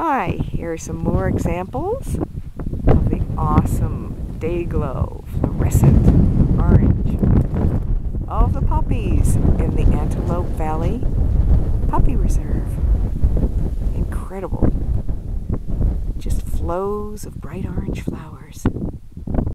Hi, here are some more examples of the awesome day glow fluorescent orange of the poppies in the Antelope Valley Poppy Reserve. Incredible. Just flows of bright orange flowers.